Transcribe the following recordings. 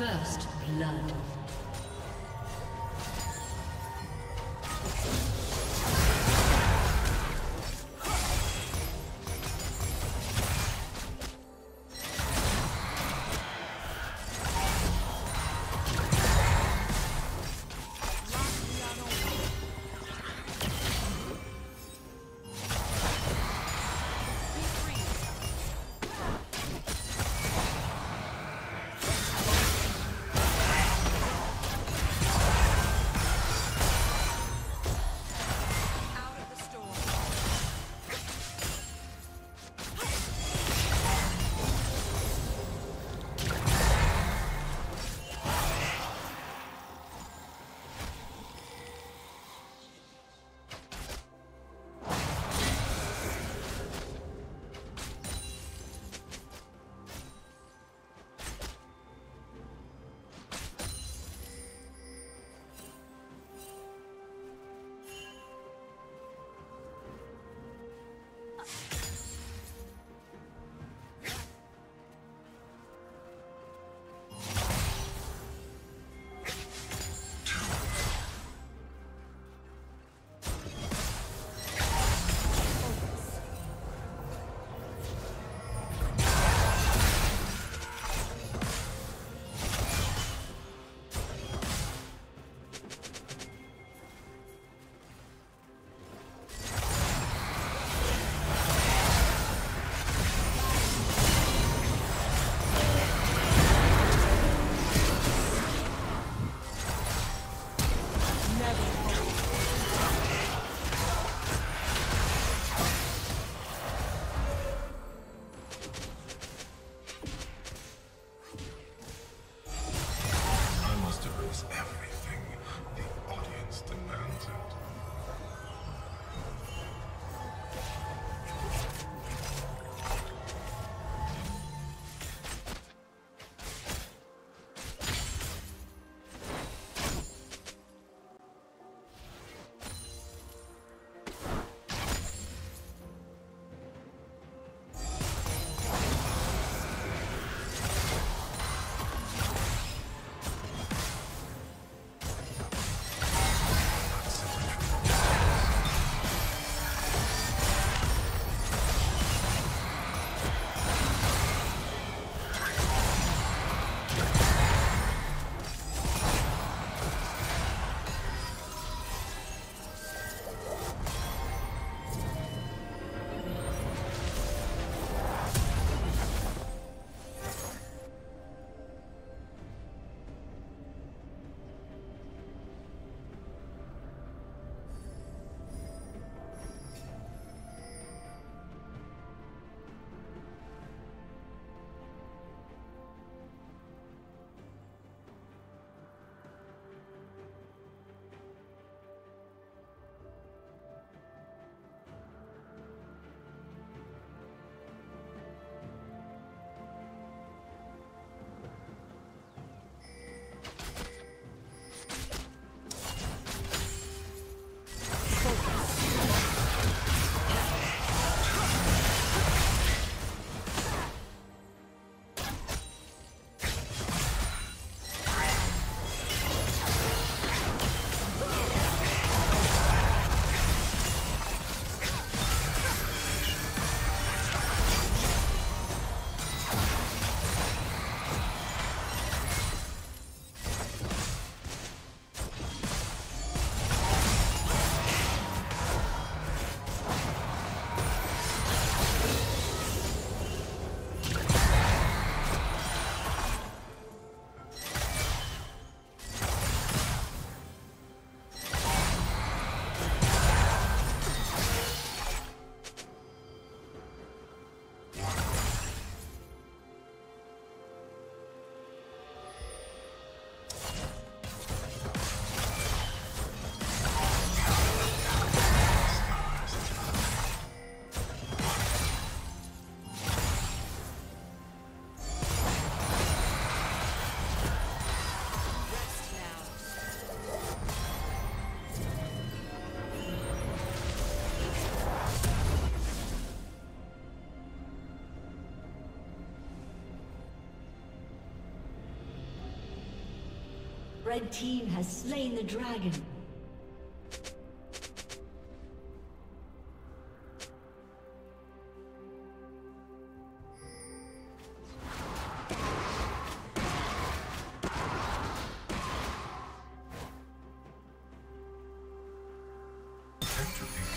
First blood. Red team has slain the dragon. Killing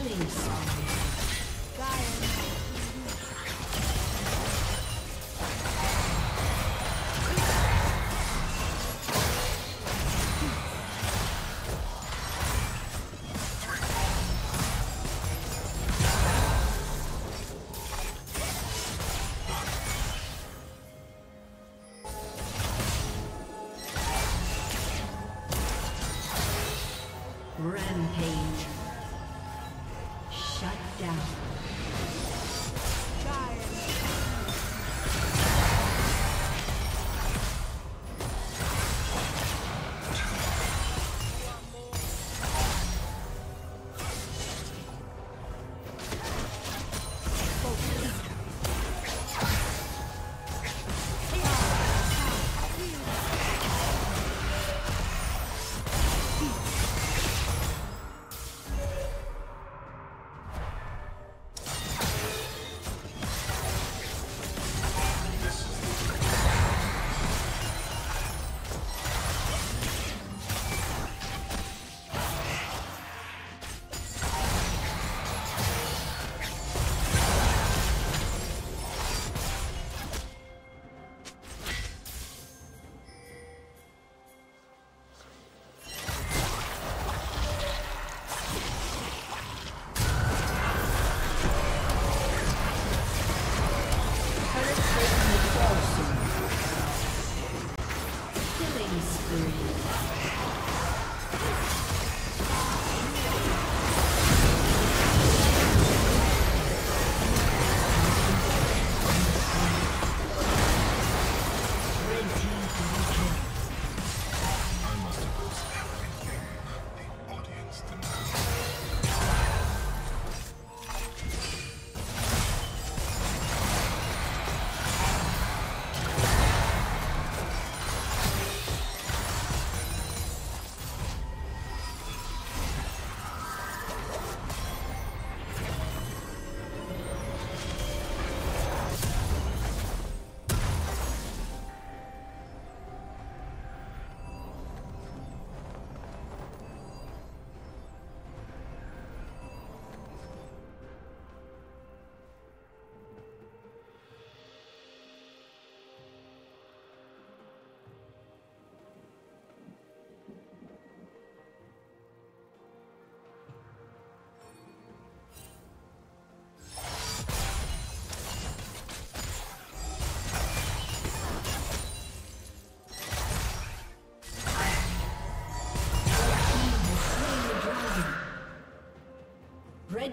spree. Down.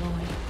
destroyed.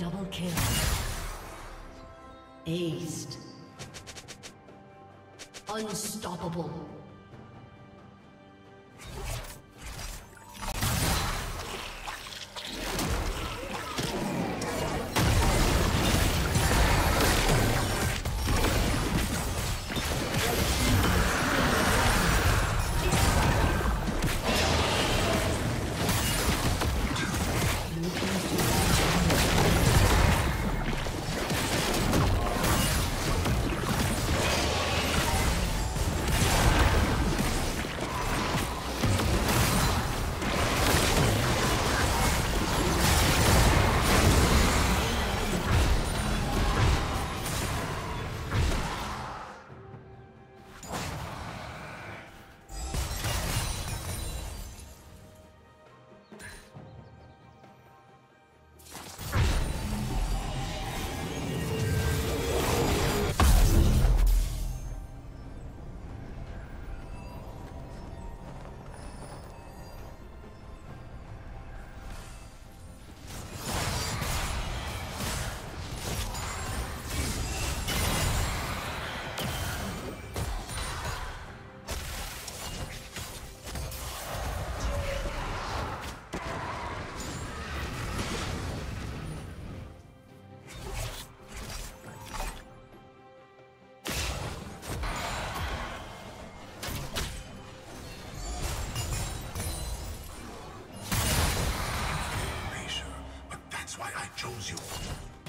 Double kill. Aced. Unstoppable. Chose you.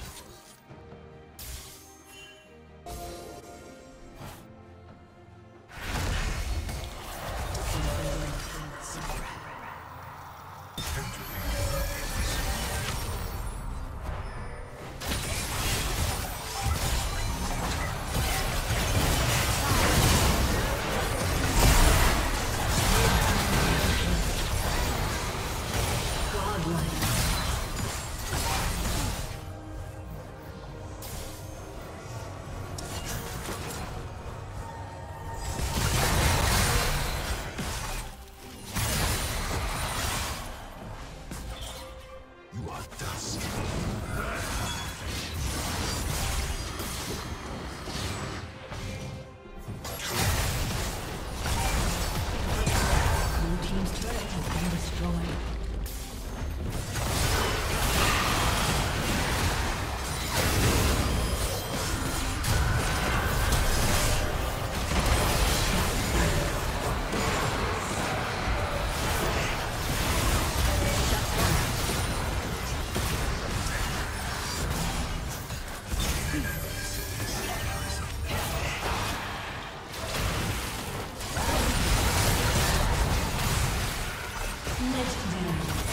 Dominating.